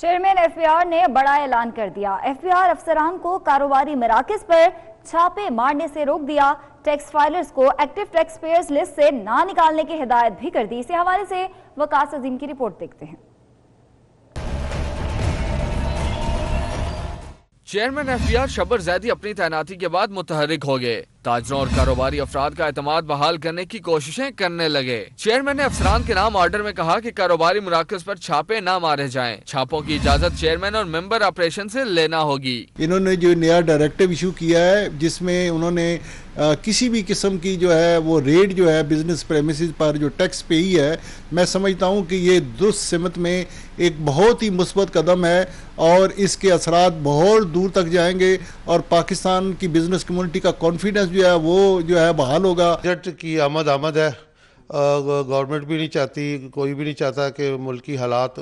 Chairman F B R نے بڑا اعلان کر دیا۔ ایف بی آر افسران کو کاروباری مراکز پر چھاپے مارنے سے روک دیا۔ ٹیکس فائلرز کو ایکٹیو ٹیکس پیئرز لسٹ سے نہ نکالنے کی ہدایت بھی کر دی۔ اسی حوالے سے وقاس عظیم کی رپورٹ دیکھتے ہیں۔ Chairman F B R Shabbar Zaidi اپنی تعیناتی کے بعد متحرک ہو گئے۔ تاجروں اور کاروباری افراد کا اعتماد بحال کرنے کی کوششیں کرنے لگے۔ چیئرمین نے افسران کے نام آرڈر میں کہا کہ کاروباری مراکز پر چھاپے نہ مارے جائیں۔ چھاپوں کی اجازت چیئرمین اور ممبر آپریشن سے لینا ہوگی۔ انہوں نے جو نیا ڈائریکٹو ایشو کیا ہے، جس میں انہوں نے کسی بھی قسم کی جو ہے، وہ ریٹ جو ہے، بزنس پریمیسز پر جو ٹیکس پے ہی ہے، میں سمجھتا ہوں کہ یہ درست سمت میں ایک بہت ہی مثبت قدم ہے اور اس کے اثرات بہت دور تک جائیں گے اور پاکستان کی بزنس کمیونٹی کا کانفیڈنس جو ہے وہ جو ہے بحال ہوگا۔ بجٹ کی آمد آمد ہے۔ گورنمنٹ بھی نہیں چاہتی، کوئی بھی نہیں چاہتا کہ ملکی حالات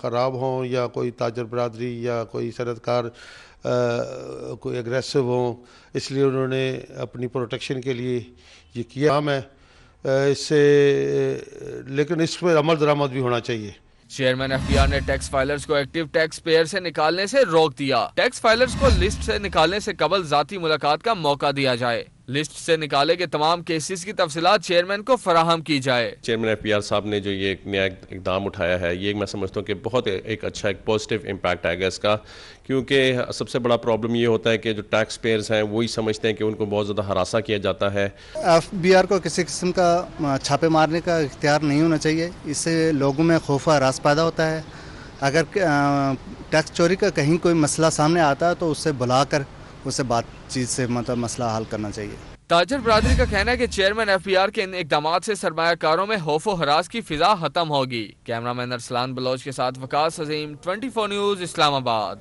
خراب ہوں یا کوئی تاجر برادری یا کوئی صنعت کار کوئی اگریسو ہوں۔ اس لیے انہوں نے اپنی پروٹیکشن کے لیے یہ کیا۔ ہاں، ہم ہے اس سے لیکن اس پہ عمل درآمد بھی ہونا چاہیے۔ چیئرمین ایف بی آر نے ٹیکس فائلرز کو ایکٹیو ٹیکس پیئر سے نکالنے سے روک دیا۔ ٹیکس فائلرز کو لسٹ سے نکالنے سے قبل ذاتی ملاقات کا موقع دیا جائے۔ لسٹ سے نکالے کے تمام کیسز کی تفصیلات چیئرمین کو فراہم کی جائے۔ چیئرمین ایف پی آر صاحب نے جو یہ ایک نیا اقدام اٹھایا ہے یہ میں سمجھتا ہوں کہ بہت ایک اچھا ایک پوزیٹیو امپیکٹ آئے گا اس کا۔ کیونکہ سب سے بڑا پرابلم یہ ہوتا ہے کہ جو ٹیکس پیئرز ہیں وہی سمجھتے ہیں کہ ان کو بہت زیادہ ہراساں کیا جاتا ہے۔ ایف بی آر کو کسی قسم کا چھاپے مارنے کا اختیار نہیں ہونا چاہیے۔ اس سے لوگوں میں خوف و ہراس پیدا ہوتا ہے۔ اگر ٹیکس چوری کا کہیں کوئی مسئلہ سامنے آتا ہے تو اس سے بلا کر اسے بات چیت سے مطلب مسئلہ حل کرنا چاہیے۔ تاجر برادری کا کہنا ہے کہ چیئرمین ایف بی آر کے ان اقدامات سے سرمایہ کاروں میں خوف و حراس کی فضا ختم ہوگی۔ کیمرہ مین ارسلان بلوچ کے ساتھ وکاس عظیم 24 نیوز اسلام آباد۔